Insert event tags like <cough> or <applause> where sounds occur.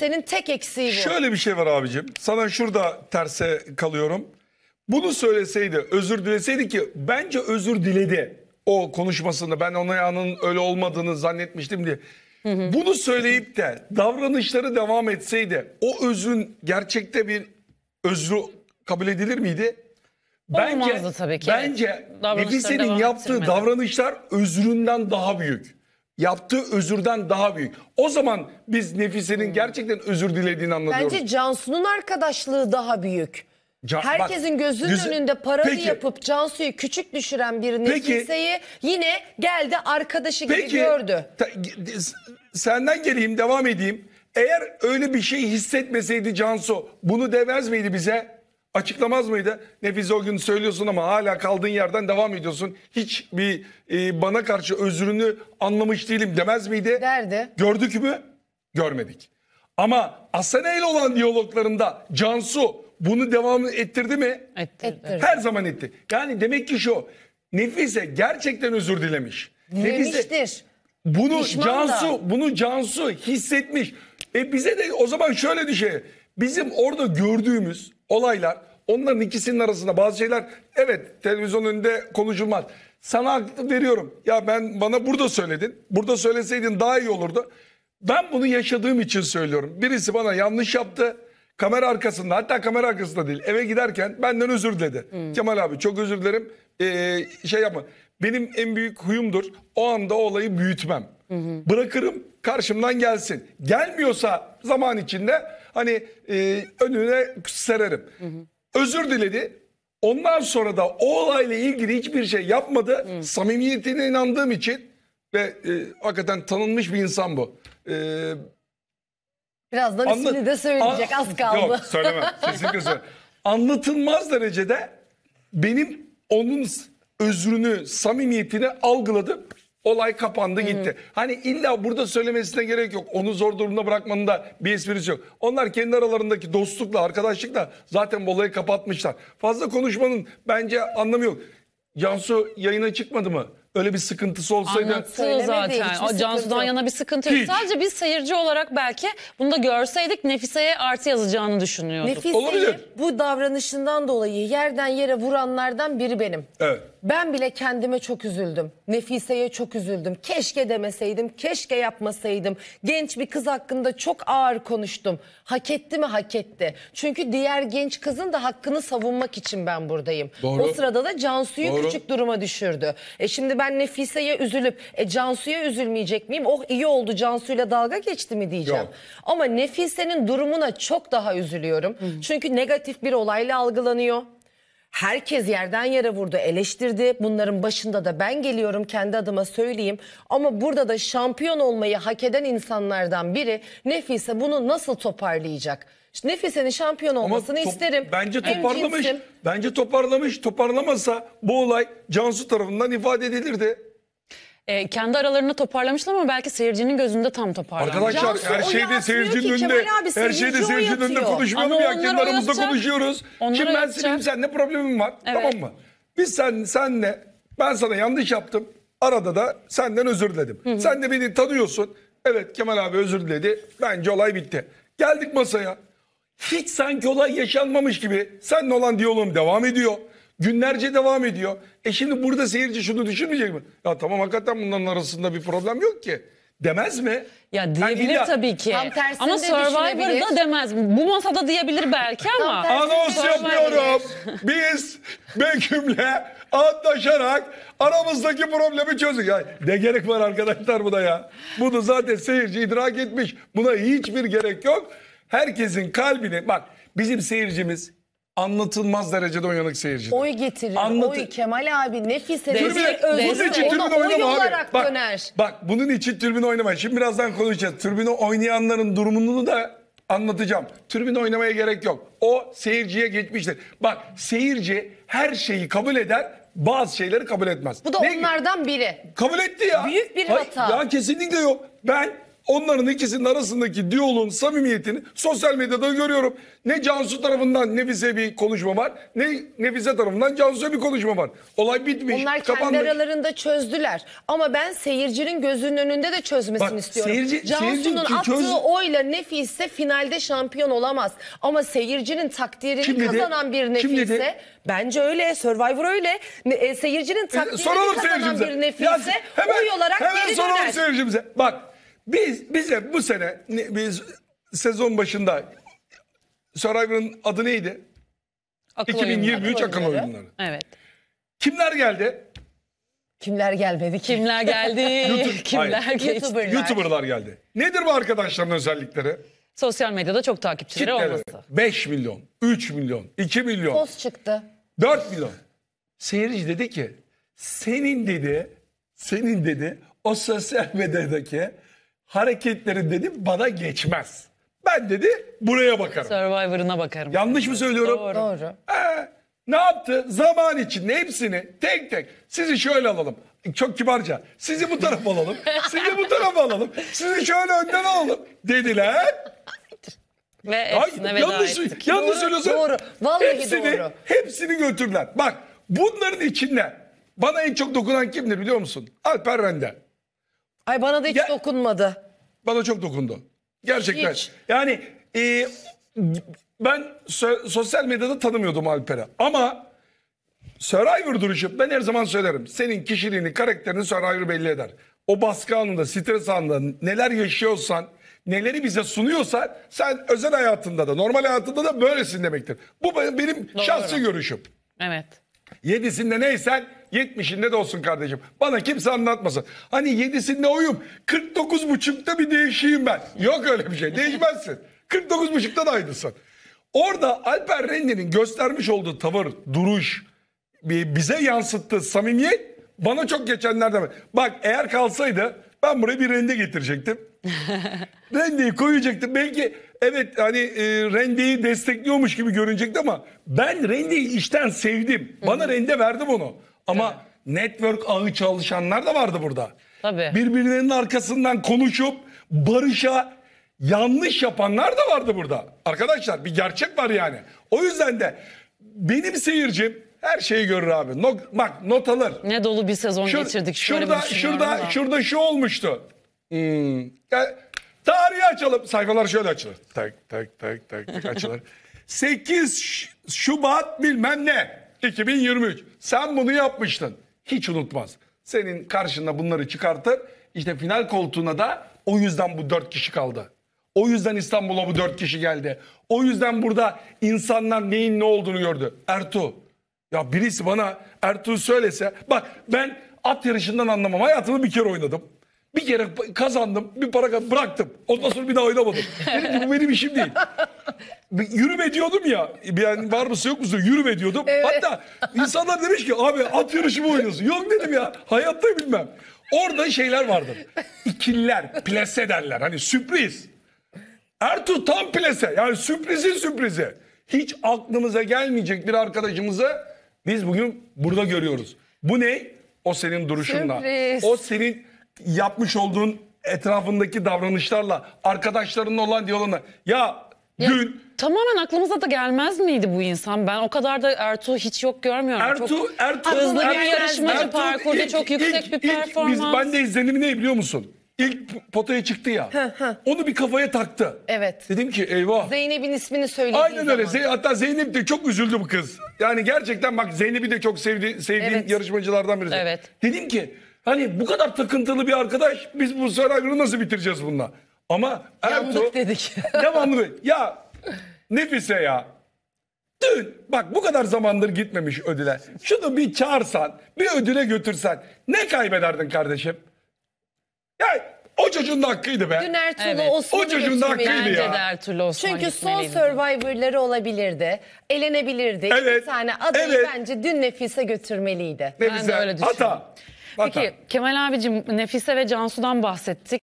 Nefise'nin tek eksiği bu. Şöyle bir şey var abicim. Sana şurada terse kalıyorum. Bunu söyleseydi, özür dileseydi ki bence özür diledi o konuşmasında. Ben onun yanının öyle olmadığını zannetmiştim diye. Bunu söyleyip de davranışları devam etseydi o özrün gerçekte bir özrü kabul edilir miydi? Olmazdı tabii ki. Bence Nefise'nin yaptığı ettirmedi. davranışlar özründen daha büyük. Yaptığı özürden daha büyük. O zaman biz Nefise'nin gerçekten özür dilediğini anlıyoruz. Bence Cansu'nun arkadaşlığı daha büyük. Can- Herkesin bak, gözünün güzel- önünde parodi Peki. yapıp Cansu'yu küçük düşüren bir. Nefise'yi yine geldi arkadaşı gibi Peki gördü. ta- senden geleyim devam edeyim. Eğer öyle bir şey hissetmeseydi Cansu bunu demez miydi bize? Açıklamaz mıydı? Nefise o gün söylüyorsun ama hala kaldığın yerden devam ediyorsun. Hiç bir e, bana karşı özrünü anlamış değilim demez miydi? Derdi. Gördük mü? Görmedik. Ama Asena ile olan diyaloglarında Cansu bunu devam ettirdi mi? Ettirdi. Ettirdi. Her zaman etti. Yani demek ki şu. Nefise gerçekten özür dilemiş. Nefise Dilemiştir. bunu Pişman Cansu, da. bunu Cansu hissetmiş. E bize de o zaman şöyle düşe. Bizim orada gördüğümüz olaylar onların ikisinin arasında bazı şeyler evet televizyon önünde konuşulmaz. Sana hak veriyorum. Ya ben bana burada söyledin. Burada söyleseydin daha iyi olurdu. Ben bunu yaşadığım için söylüyorum. Birisi bana yanlış yaptı. Kamera arkasında hatta kamera arkasında değil eve giderken benden özür diledi. Kemal abi çok özür dilerim Ee, şey yapma. Benim en büyük huyumdur o anda olayı büyütmem. Bırakırım karşımdan gelsin. Gelmiyorsa zaman içinde hani e, önüne sererim. Özür diledi. Ondan sonra da o olayla ilgili hiçbir şey yapmadı. Samimiyetine inandığım için ve e, hakikaten tanınmış bir insan bu. E, Birazdan Anla- ismini de söyleyecek An- az kaldı. Yok söylemem. Kesinlikle söylemem. Anlatılmaz derecede benim onun özrünü, samimiyetini algıladım. Olay kapandı gitti. Hani illa burada söylemesine gerek yok. Onu zor durumda bırakmanın da bir esprisi yok. Onlar kendi aralarındaki dostlukla, arkadaşlıkla zaten bu olayı kapatmışlar. Fazla konuşmanın bence anlamı yok. Cansu yayına çıkmadı mı? Öyle bir sıkıntısı olsaydı... Anlattı zaten. O Cansu'dan yana bir sıkıntı yok. Hiç. Sadece biz seyirci olarak belki bunu da görseydik Nefise'ye artı yazacağını düşünüyorduk. Nefise'yi Olabilir. bu davranışından dolayı yerden yere vuranlardan biri benim. Evet. Ben bile kendime çok üzüldüm. Nefise'ye çok üzüldüm. Keşke demeseydim, keşke yapmasaydım. Genç bir kız hakkında çok ağır konuştum. Hak etti mi hak etti. Çünkü diğer genç kızın da hakkını savunmak için ben buradayım. Doğru. O sırada da Cansu'yu Doğru. küçük duruma düşürdü. E şimdi ben Nefise'ye üzülüp e Cansu'ya üzülmeyecek miyim? Oh iyi oldu Cansu'yla dalga geçti mi diyeceğim. Yok. Ama Nefise'nin durumuna çok daha üzülüyorum. Çünkü negatif bir olayla algılanıyor. Herkes yerden yere vurdu, eleştirdi. Bunların başında da ben geliyorum kendi adıma söyleyeyim. Ama burada da şampiyon olmayı hak eden insanlardan biri Nefise bunu nasıl toparlayacak? İşte Nefise'nin şampiyon olmasını top- isterim. Bence toparlamış. Bence toparlamış. Toparlamazsa bu olay Cansu tarafından ifade edilirdi. E, kendi aralarında toparlamışlar ama belki seyircinin gözünde tam toparlanmış. Arkadaşlar Cansu her şeyde yatmıyor seyircinin ki önünde. Her şeyde seyircinin önünde konuşmayalım ya. Kendi aramızda konuşuyoruz. Onlar Şimdi ben yatacak. senin sen ne problemin var? Evet. Tamam mı? Biz sen senle ben sana yanlış yaptım. Arada da senden özür diledim. Sen de beni tanıyorsun. Evet Kemal abi özür diledi. Bence olay bitti. Geldik masaya. Hiç sanki olay yaşanmamış gibi seninle olan diyaloğum devam ediyor. Günlerce devam ediyor. E şimdi burada seyirci şunu düşünmeyecek mi? Ya tamam hakikaten bunların arasında bir problem yok ki. Demez mi? Ya diyebilir illa- tabii ki. Tam tersini Ama de Survivor'da düşünebilir. demez. Bu masada diyebilir belki ama. Tam Anons yapıyorum. Biz Beküm'le anlaşarak aramızdaki problemi çözün. Ya ne gerek var arkadaşlar buna ya? Bunu zaten seyirci idrak etmiş. Buna hiçbir gerek yok. Herkesin kalbini bak bizim seyircimiz anlatılmaz derecede uyanık seyirci. Oy getirir. Anlatı- Oy Kemal abi Nefise'nin Destek- tek Bunun için ona tribün oy oynama abi. olarak Bak, döner. bak bunun için tribün oynama. Şimdi birazdan konuşacağız. Tribünü oynayanların durumunu da anlatacağım. Tribün oynamaya gerek yok. O seyirciye geçmiştir. Bak seyirci her şeyi kabul eder. Bazı şeyleri kabul etmez. Bu da Ne- onlardan biri. Kabul etti ya. Büyük bir Hayır, hata. Ya kesinlikle yok. Ben onların ikisinin arasındaki diyaloğun samimiyetini sosyal medyada görüyorum. Ne Cansu tarafından Nefise bir konuşma var, ne Nefise tarafından Cansu'ya bir konuşma var. Olay bitmiş, Onlar kendi kapanmış. aralarında çözdüler. Ama ben seyircinin gözünün önünde de çözmesini Bak, istiyorum. seyirci- Cansu'nun seyirci attığı çöz- oyla Nefise finalde şampiyon olamaz. Ama seyircinin takdirini Kim dedi? kazanan bir Kim Nefise. dedi? Bence öyle. Survivor öyle. Ne- e, seyircinin E, takdirini soralım kazanan seyircimize. bir Nefise Ya, hemen, oy olarak hemen geri soralım döner. seyircimize. Bak biz bize bu sene ne- biz sezon başında Survivor'ın adı neydi? Akıl 2023 Akıl akıl oyunları. oyunları. Evet. Kimler geldi? Kimler gelmedi ki? Kimler geldi? <laughs> YouTube- Kimler Hayır. geçti? YouTuber. YouTuber'lar geldi. Nedir bu arkadaşların özellikleri? Sosyal medyada çok takipçileri Kitleleri. olması. 5 milyon, 3 milyon, 2 milyon, Poz çıktı. 4 milyon. Seyirci dedi ki senin dedi, senin dedi o sosyal medyadaki hareketlerin dedi bana geçmez. Ben dedi buraya bakarım. Survivor'ına bakarım. Yanlış mı söylüyorum? Doğru. Doğru. Ee, ne yaptı? Zaman içinde hepsini tek tek sizi şöyle alalım. Çok kibarca. Sizi bu tarafa alalım. Sizi bu tarafa alalım. Sizi şöyle önden alalım. Dediler. Ve Ay, hepsine veda yanlış, ettik. yanlış Doğru, söylüyorsun. doğru. Vallahi hepsini, doğru. Hepsini götürdüler. Bak bunların içinde bana en çok dokunan kimdir biliyor musun? Alper Rende. Ay bana da hiç Ya- dokunmadı. Bana çok dokundu. Gerçekten. Hiç. Yani e, ben so- sosyal medyada tanımıyordum Alper'i. Ama Survivor duruşu ben her zaman söylerim. Senin kişiliğini, karakterini Survivor belli eder. O baskı anında, stres anında neler yaşıyorsan, neleri bize sunuyorsan sen özel hayatında da, normal hayatında da böylesin demektir. Bu be- benim şahsi görüşüm. Evet. Yedisinde neysen yetmişinde de olsun kardeşim. Bana kimse anlatmasın. Hani yedisinde oyum 49 buçukta bir değişeyim ben. Yok öyle bir şey. Değişmezsin. <laughs> 49 buçukta da aynısın. Orada Alper Rende'nin göstermiş olduğu tavır, duruş, bi- bize yansıttığı samimiyet bana çok geçenlerden. Bak eğer kalsaydı ben buraya bir rende getirecektim. <laughs> rendeyi koyacaktım. Belki evet hani e, rendeyi destekliyormuş gibi görünecekti ama ben rendeyi işten sevdim. Bana rende verdi bunu. Ama network ağı çalışanlar da vardı burada. Tabii. Birbirlerinin arkasından konuşup barışa yanlış yapanlar da vardı burada. Arkadaşlar bir gerçek var yani. O yüzden de benim seyircim her şeyi görür abi. No- bak not alır. Ne dolu bir sezon Şur- geçirdik. Şöyle şurada bir düşünüyorum şurada da. şurada şu olmuştu. Hmm. Ya, tarihi açalım. Sayfalar şöyle açılır. Tak tak tak tak tak açılır. <laughs> 8 Ş- Şubat bilmem ne 2023. Sen bunu yapmıştın. Hiç unutmaz. Senin karşında bunları çıkartır. İşte final koltuğuna da o yüzden bu dört kişi kaldı. O yüzden İstanbul'a bu dört kişi geldi. O yüzden burada insanlar neyin ne olduğunu gördü. Ertuğ. Ya birisi bana Ertuğ söylese. Bak ben at yarışından anlamam. Hayatımı bir kere oynadım. Bir kere kazandım. Bir para kaz- bıraktım. Ondan sonra bir daha oynamadım. Dedim ki bu benim işim değil. Yürüme diyordum ya. Yani var mısın yok musun? Yürüme diyordum. Hatta insanlar demiş ki abi at yarışı mı oynuyorsun? Yok dedim ya. Hayatta bilmem. Orada şeyler vardır. İkililer, plase derler. Hani sürpriz. Ertuğ tam plase. Yani sürprizin sürprizi. Hiç aklımıza gelmeyecek bir arkadaşımızı biz bugün burada görüyoruz. Bu ne? O senin duruşunla. Sürpriz. O senin yapmış olduğun etrafındaki davranışlarla, arkadaşlarınla olan diyaloğuna. Ya, dün Tamamen aklımıza da gelmez miydi bu insan? Ben o kadar da Ertuğ hiç yok görmüyorum. Ertuğ, çok Ertuğ, hızlı bir Ertuğ- yarışmacı Ertuğ parkurda ilk- çok yüksek ilk- bir ilk performans. Biz, ben de izlenimi ne biliyor musun? İlk potaya çıktı ya. onu bir kafaya taktı. Evet. Dedim ki eyvah. Zeynep'in ismini söylediği Aynen öyle. zaman. Zey- hatta Zeynep de çok üzüldü bu kız. Yani gerçekten bak Zeynep'i de çok sevdi, sevdiğim Evet. yarışmacılardan birisi. Evet. Dedim ki hani bu kadar takıntılı bir arkadaş biz bu Survivor'ı nasıl bitireceğiz bununla? Ama Yandık Ertuğ dedik. <laughs> devamlı ya Nefise ya dün bak bu kadar zamandır gitmemiş ödüle. Şunu bir çağırsan bir ödüle götürsen ne kaybederdin kardeşim? Ya o çocuğun da hakkıydı be. Dün Ertuğrul'u Evet. Osman'ı O çocuğun da hakkıydı Bence ya. de Ertuğrul Osman Çünkü son gitmeliydi. Survivor'ları olabilirdi. Elenebilirdi. Evet. İki tane adayı Evet. bence dün Nefise götürmeliydi. Ben de Nefise öyle düşünüyorum. hata. Hata. Peki Kemal abicim Nefise ve Cansu'dan bahsettik.